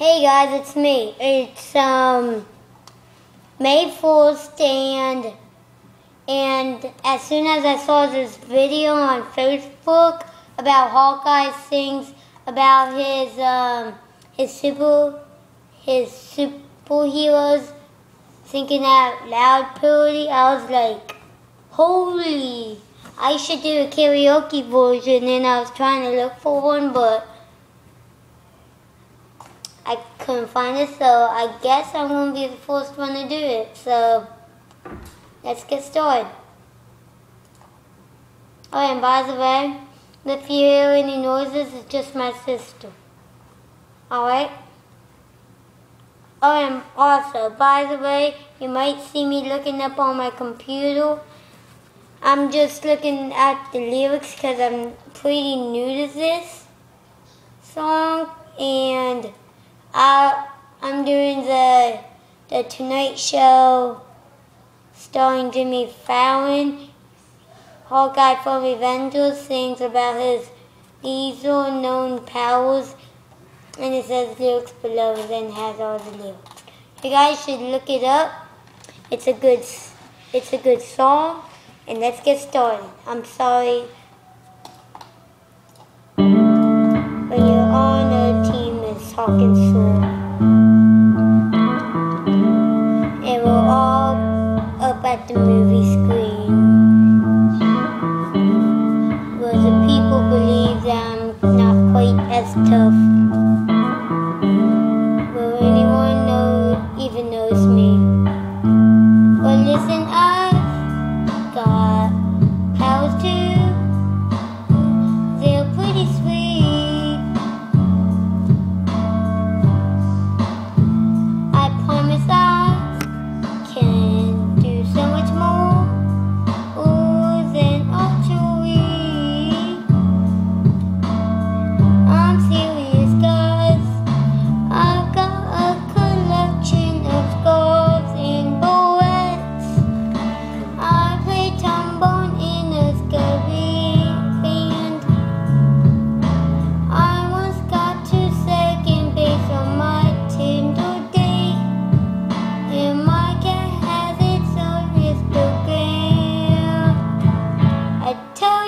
Hey guys, it's me. It's um May Fool's and and as soon as I saw this video on Facebook about Hawkeye sings about his um his super his superheroes thinking out loud ability, I was like, holy I should do a karaoke version and I was trying to look for one but I couldn't find it, so I guess I'm going to be the first one to do it. So, let's get started. Oh, and by the way, if you hear any noises, it's just my sister. Alright? Oh, and also, by the way, you might see me looking up on my computer. I'm just looking at the lyrics because I'm pretty new to this song. And I, I'm doing the the Tonight Show starring Jimmy Fallon. Hawkeye from Avengers sings about his these unknown powers, and it says lyrics below, and has all the lyrics. You guys should look it up. It's a good, it's a good song, and let's get started. I'm sorry. Talking slow. And we're all up at the movie screen. Where the people believe that I'm not quite as tough. Will anyone know, even knows me? Tell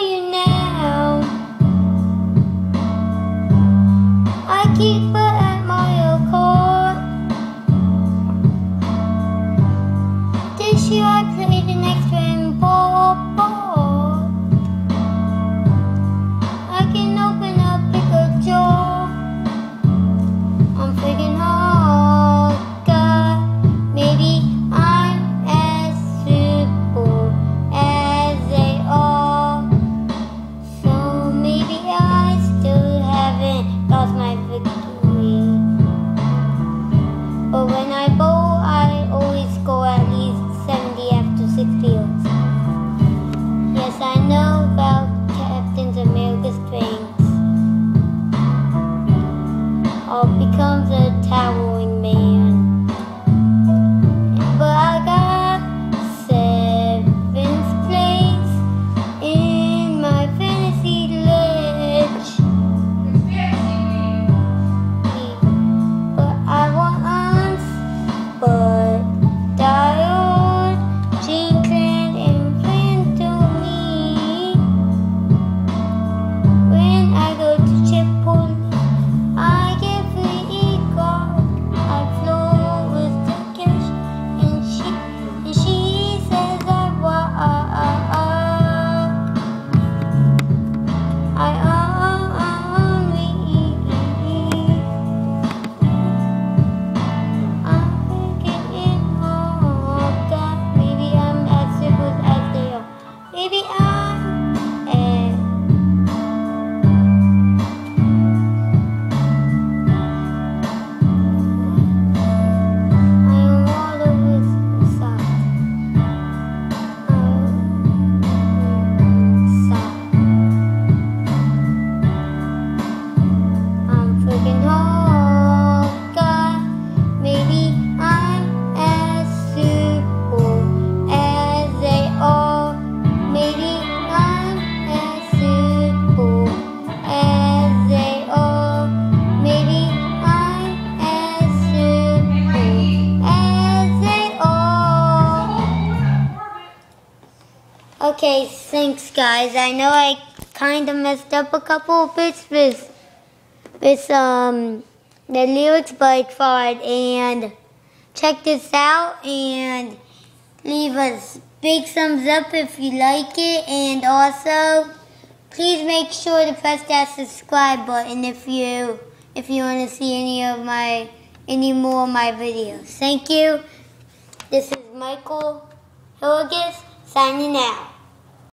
Okay, thanks guys. I know I kind of messed up a couple of bits with, with um, the lyrics, but I. And check this out and leave us big thumbs up if you like it. And also, please make sure to press that subscribe button if you if you want to see any of my any more of my videos. Thank you. This is Michael Hilligus signing out.